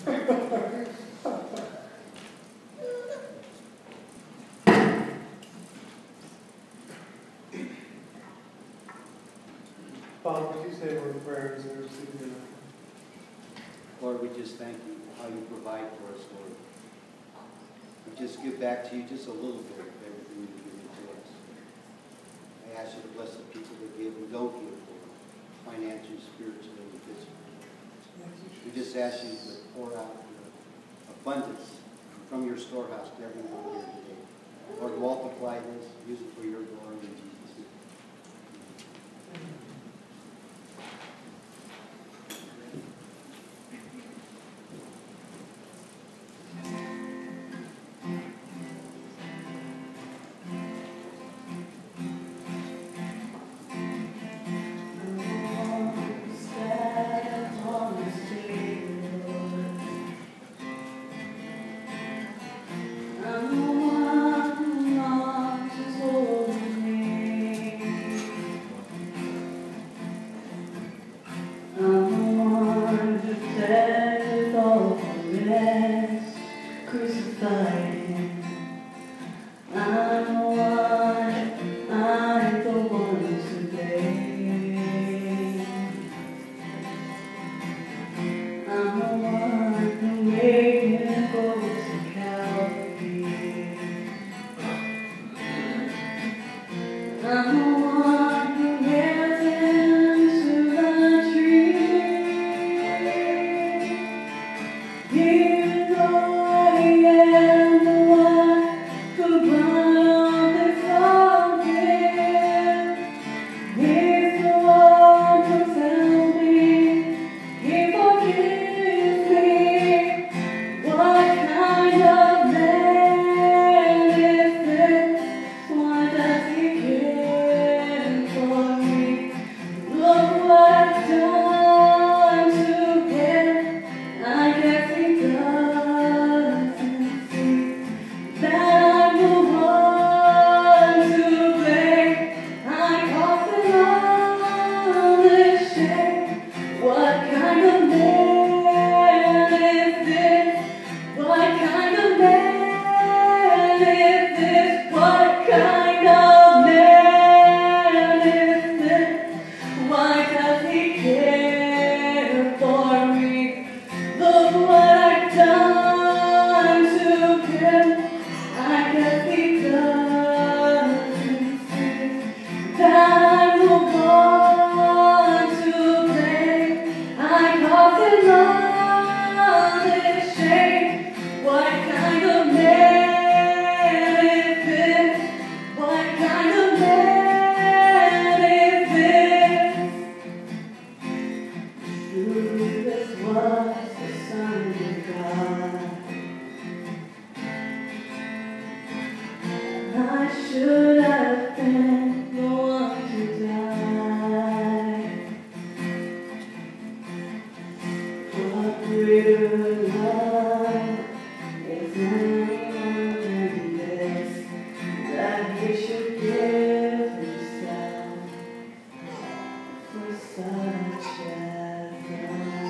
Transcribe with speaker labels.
Speaker 1: Father, would you say a word of prayer as we receive your
Speaker 2: Lord, we just thank you for how you provide for us, Lord. We just give back to you just a little bit of everything you've given to us. I ask you to bless the people that give and don't give, Lord, financially, spiritually, and physically. We just ask you to pour out your abundance from your storehouse to everyone here today. Lord, multiply this.
Speaker 3: Amen. Such a